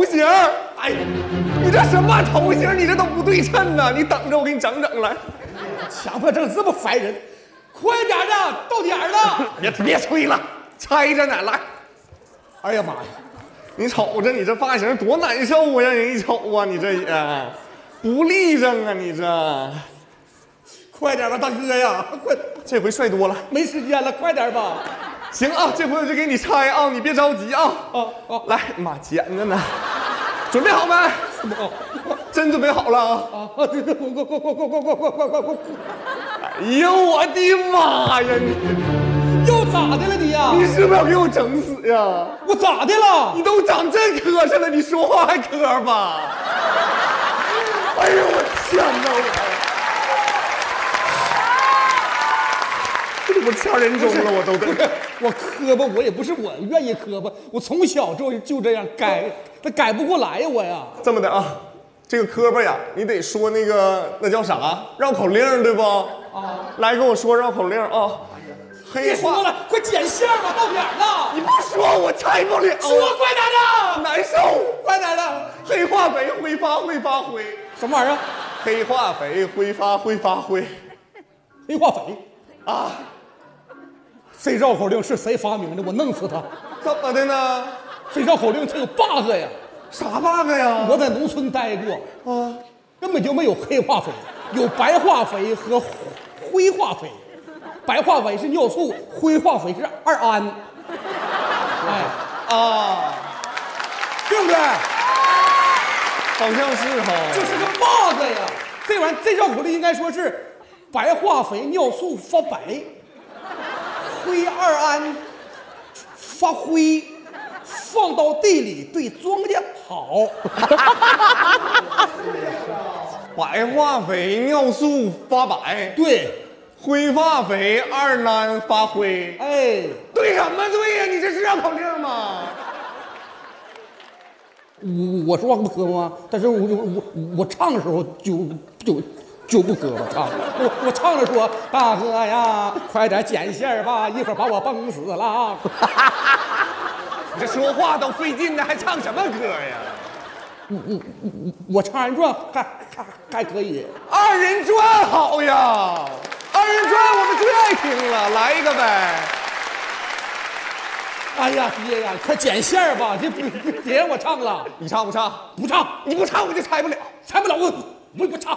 头型。哎，你这什么头型？你这都不对称呐！你等着，我给你整整来。强迫症这么烦人，快点的，到点儿了。别别吹了，拆着呢，来。哎呀妈呀！你瞅着你这发型多难受啊！让人一瞅啊，你这也不立正啊！你这，快点吧，大哥呀！快，这回帅多了。没时间了，快点吧。行啊，这回我就给你拆啊，你别着急啊。哦哦，来，妈剪着呢，准备好没？哦，真准备好了啊！啊，对对，快快快快快快快快快快快！哎呦我的妈呀！你又咋的了你呀？你是不是要给我整死呀？我咋的了？你都长这磕碜了，你说话还磕巴？哎呦我天哪！我我掐人中了，我都得。我磕巴，我也不是我愿意磕巴，我从小就就这样改，他改不过来呀，我呀。这么的啊，这个磕巴呀，你得说那个那叫啥绕口令对不？啊，来跟我说绕口令啊。黑话，别说了，快剪线吧，到点儿了。你不说我拆不了。说快点的，难受。快点的。黑化肥挥发会发灰，什么玩意儿？黑化肥挥发会发灰黑化肥。啊？这绕口令是谁发明的？我弄死他！怎么的呢？这绕口令它有 bug 呀！啥 bug 呀？我在农村待过，啊，根本就没有黑化肥，有白化肥和灰化肥。白化肥是尿素，灰化肥是二胺。哎，啊，对不对？好像是哈。这是个 bug 呀！这玩意儿，这绕口令应该说是白化肥尿素发白，灰二安发灰，放到地里对庄稼好。白化肥尿素发白，对，灰化肥二氨发灰。哎，对什么对呀？你这是绕口令吗？我我说话不磕巴吗？但是我我我我唱的时候就就就不搁巴唱，我我唱着说大哥呀，快点剪线儿吧，一会儿把我崩死了。你这说话都费劲呢，还唱什么歌呀？我我我唱二人转还还还可以，二人转好呀，二人转我们最爱听了，来一个呗。哎呀爹呀，快剪线儿吧，这别别别让我唱了，你唱不唱？不唱，你不唱我就拆不了，拆不了我我也不唱。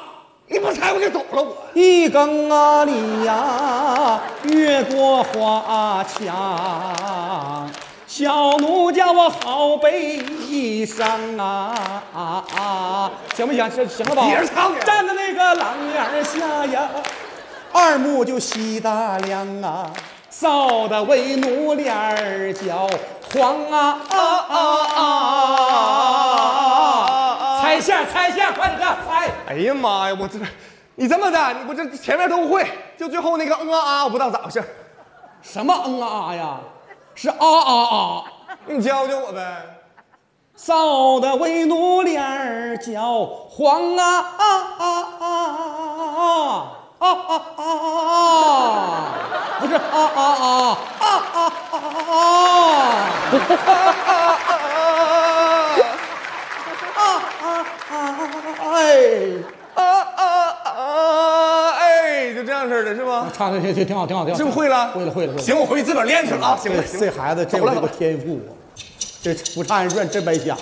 你不拆我就走了我。一更啊里呀，越过花墙，小奴叫我好悲伤啊啊啊！行不行？行行了吧？接着唱呀站在那个廊檐下呀，二目就喜大亮啊，臊得为奴脸儿焦黄啊啊啊啊！哎呀妈呀，我这，你这么的，你我这前面都会，就最后那个嗯啊啊，我不知道咋回事，什么嗯啊啊呀？是啊啊啊！你教教我呗。臊得为奴脸儿焦黄啊啊啊啊啊啊啊啊！不是啊啊啊啊啊啊啊啊啊！哎，啊啊啊！是吧？唱的挺挺挺好，挺好，挺好。是不是会了？会了，会了，会了。行，我回去自个儿练去了啊。行这了，行了，这孩子真有这个天赋啊！这不唱二人转真白瞎！